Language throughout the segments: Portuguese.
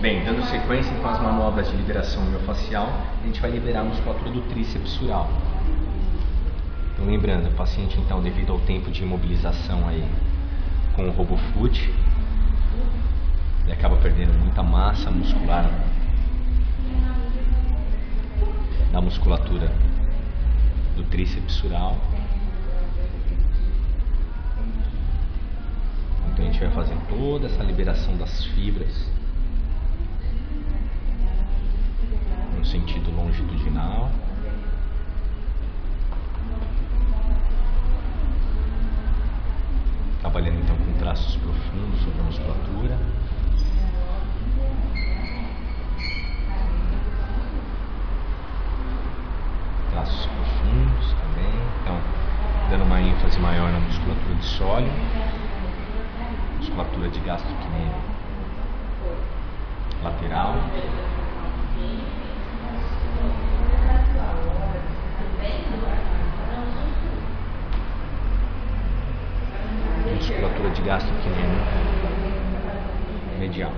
Bem, dando sequência com as manobras de liberação miofascial, a gente vai liberar a musculatura do tríceps sural. Então, lembrando, o paciente, então, devido ao tempo de imobilização aí com o RoboFoot, ele acaba perdendo muita massa muscular da musculatura do tríceps sural. Então a gente vai fazer toda essa liberação das fibras maior na musculatura de sólio, musculatura de gastrocnêmio lateral. musculatura de gastrocnêmio medial.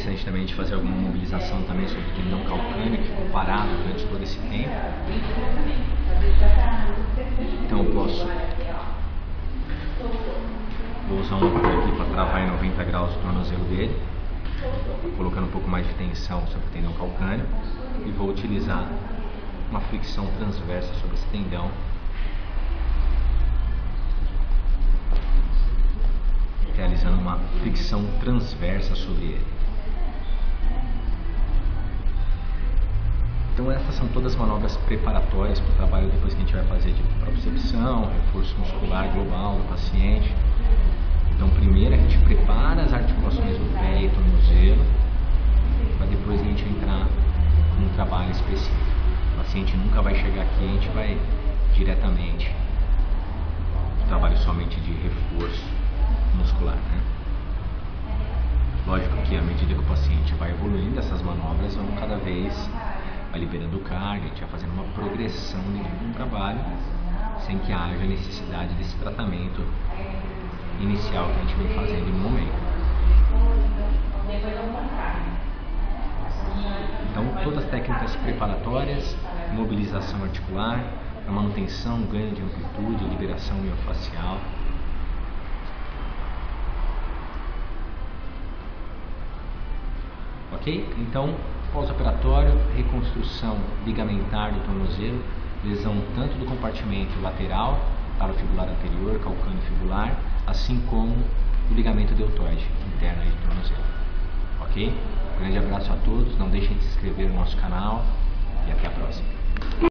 Interessante também gente fazer alguma mobilização também sobre o tendão calcâneo que ficou parado durante todo esse tempo. Então eu posso vou usar um apoio aqui para travar em 90 graus o tornozelo dele, colocando um pouco mais de tensão sobre o tendão calcâneo e vou utilizar uma fricção transversa sobre esse tendão. Realizando uma fricção transversa sobre ele. Então essas são todas manobras preparatórias para o trabalho depois que a gente vai fazer de propriocepção, reforço muscular global do paciente. Então primeiro a gente prepara as articulações do pé e tornozelo, para depois a gente entrar com um trabalho específico. O paciente nunca vai chegar aqui, a gente vai diretamente trabalho somente de reforço muscular. Né? Lógico que à medida que o paciente vai evoluindo, essas manobras vão cada vez vai liberando cardio, a gente vai fazendo uma progressão dentro do trabalho, sem que haja necessidade desse tratamento inicial que a gente vem fazendo no momento. Então, todas as técnicas preparatórias, mobilização articular, manutenção, ganho de amplitude, liberação miofascial. Ok? Então, pós-operatório, reconstrução ligamentar do tornozelo, lesão tanto do compartimento lateral, fibular anterior, calcâneo fibular, assim como o ligamento deltoide interno do tornozelo. Ok? grande abraço a todos, não deixem de se inscrever no nosso canal e até a próxima.